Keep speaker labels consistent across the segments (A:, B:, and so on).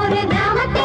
A: ஒரு கிராமத்தை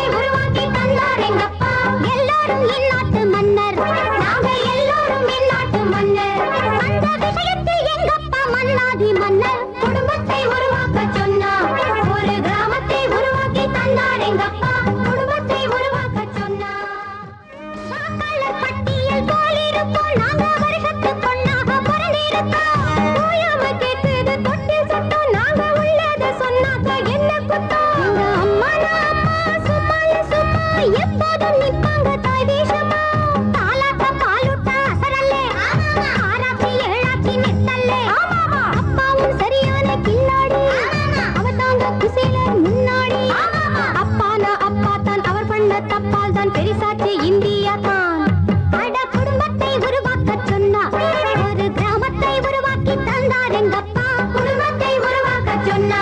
A: பெரிசாட்சி இந்தியா தான் அட குடும்பத்தை உருவாக்க சொன்னா. ஒரு கிராமத்தை உருவாக்கி தந்தார் எங்கப்பா. குடும்பத்தை உருவாக்க சொன்னா.